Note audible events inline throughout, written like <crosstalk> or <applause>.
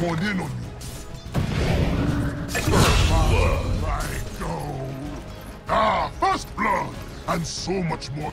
going in on you. First blood. Go. Ah, first blood, and so much more.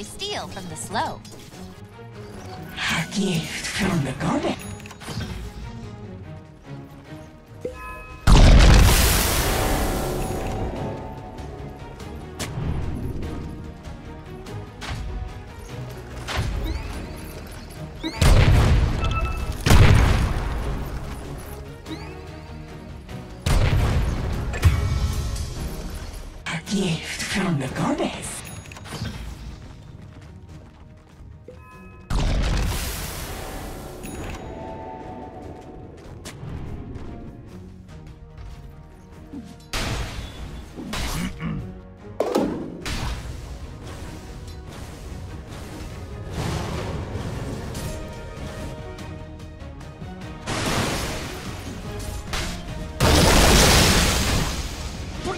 I steal from the slow. Gift from the. A gift from the goddess.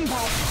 Over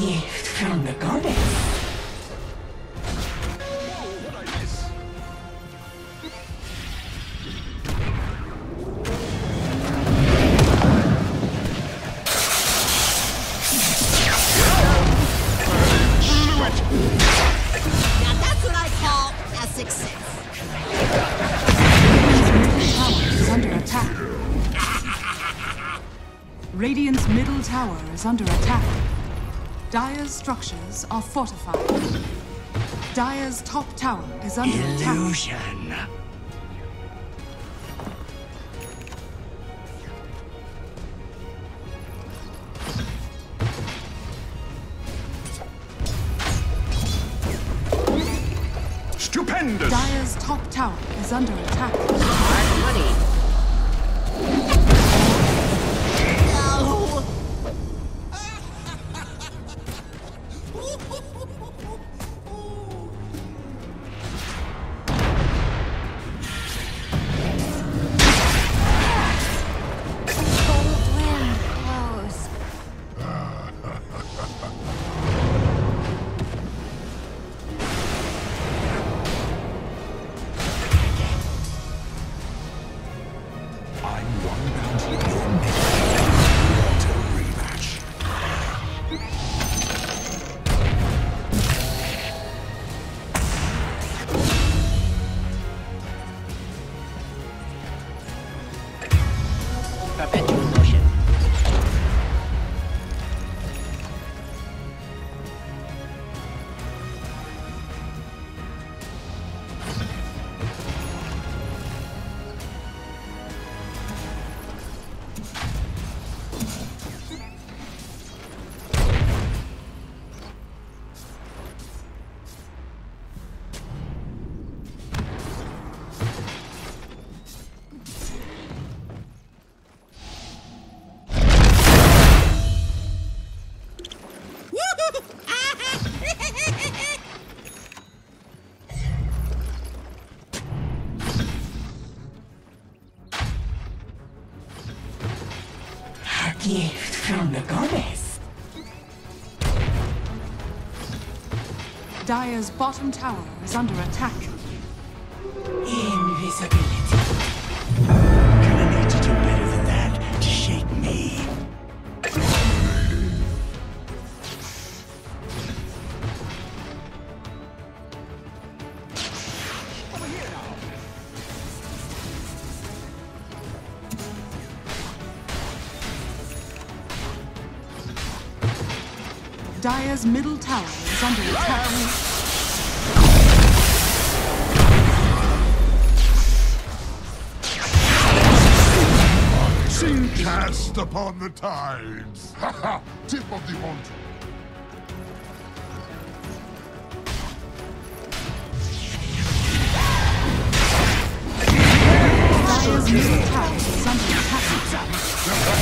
gift from the goddess. Now that's what I call a success. Tower is under attack. Radiant's middle tower is under attack. Dire's structures are fortified. Dire's top tower is under attack. Illusion. Stupendous! Dire's top tower is under attack. Oh. Gift from the goddess. Dire's bottom tower is under attack. Dire's middle tower is under attack. Sing cast upon the tides. <laughs> Ha ha! Tip of the altar. Dire's middle tower is under attack.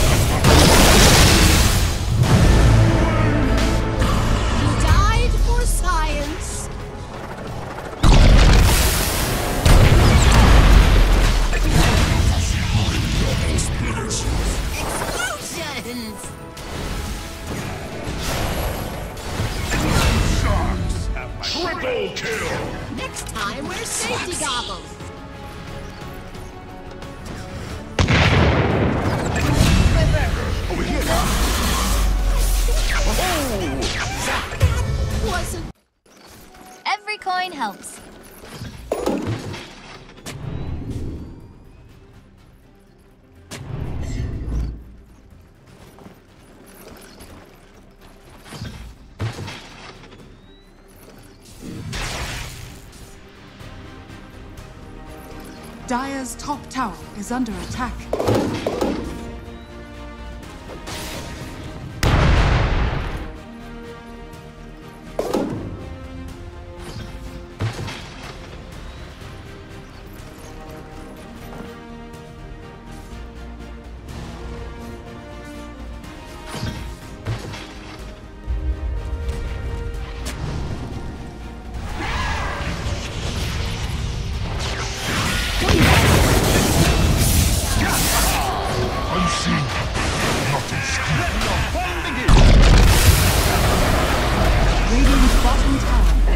Coin helps. Dire's top tower is under attack.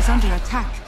under attack.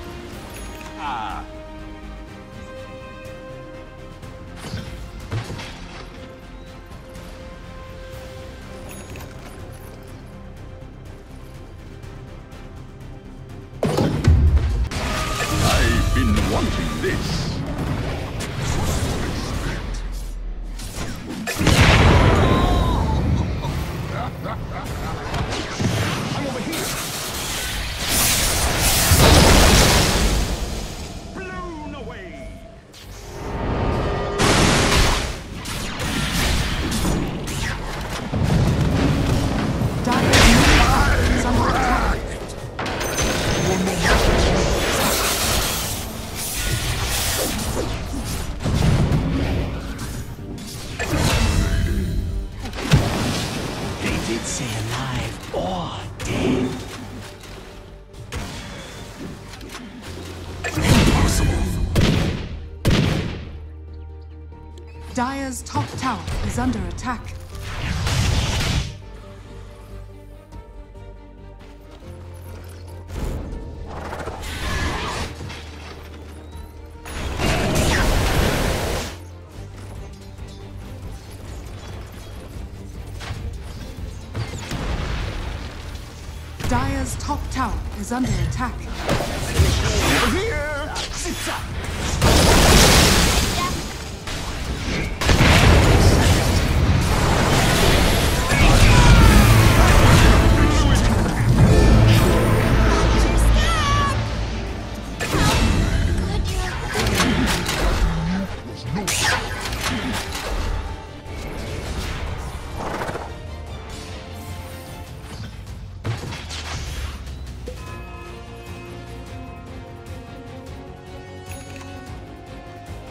Dire's top tower is under attack. Dire's top tower is under attack. Here. Zip zap.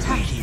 Tower